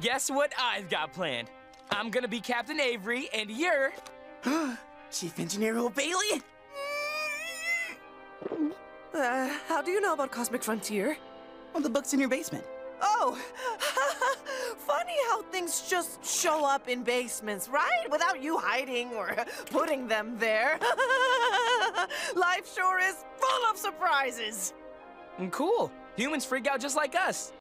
guess what I've got planned? I'm gonna be Captain Avery, and you're. Chief Engineer O'Bailey? Uh, how do you know about Cosmic Frontier? Well, the book's in your basement. Oh, funny how things just show up in basements, right? Without you hiding or putting them there. Life sure is full of surprises. Mm, cool. Humans freak out just like us.